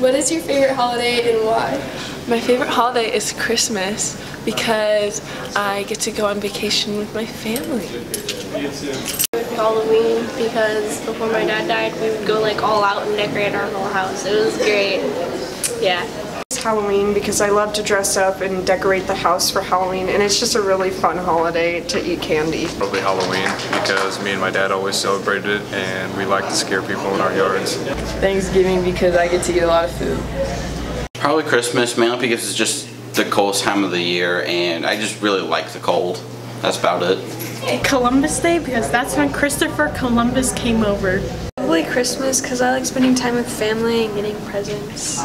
What is your favorite holiday and why? My favorite holiday is Christmas because I get to go on vacation with my family. Halloween because before my dad died, we would go like all out and decorate our whole house. It was great. Yeah. It's Halloween because I love to dress up and decorate the house for Halloween, and it's just a really fun holiday to eat candy. Probably Halloween because me and my dad always celebrated it and we like to scare people in our yards. Thanksgiving because I get to eat a lot of food. Probably Christmas, mainly because it's just the coldest time of the year and I just really like the cold. That's about it. Columbus Day because that's when Christopher Columbus came over. Probably Christmas because I like spending time with family and getting presents.